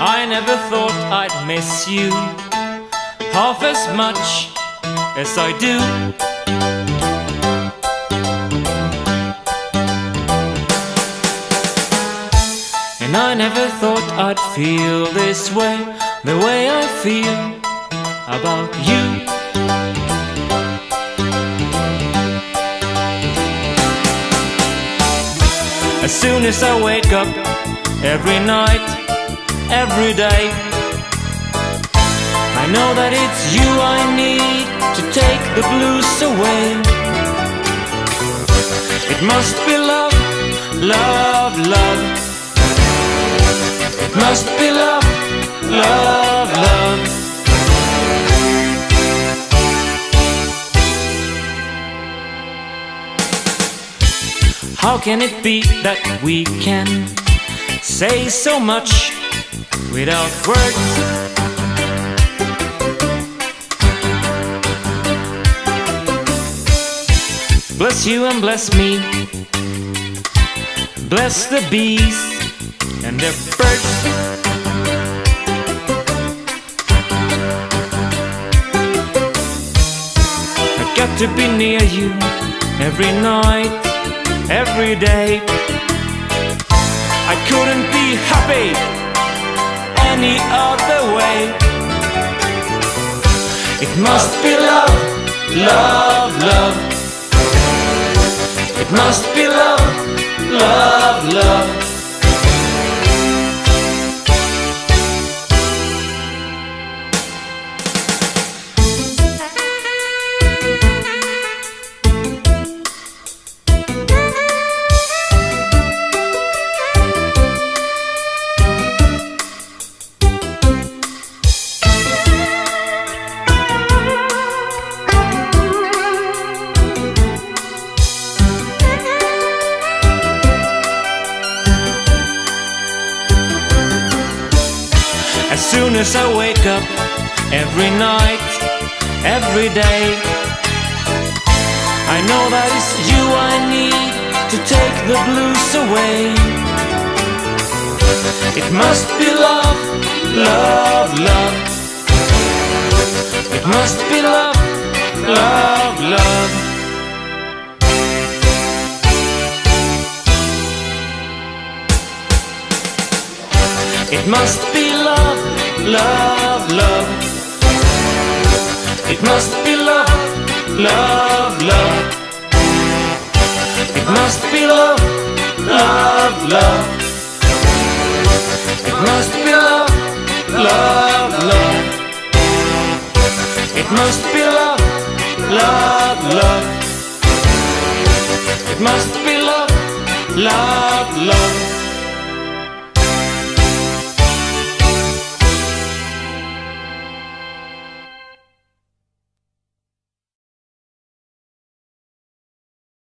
I never thought I'd miss you half as much as I do. And I never thought I'd feel this way, the way I feel about you. As soon as I wake up every night, every day, I know that it's you I need to take the blues away. It must be love, love, love. It must be love, love, love. How can it be that we can say so much without words? Bless you and bless me. Bless the bees and the birds. I got to be near you every night, every day. I couldn't be happy any other way. It must be love, love, love. It must be love, love, love. As soon as I wake up every night, every day, I know that it's you I need to take the blues away. It must be love, love, love. It must be love, love, love. It must be love, love, love. It must be love, love, love. It must be love, love, love. It must be love, love, love. It must be love, love, love. It must be.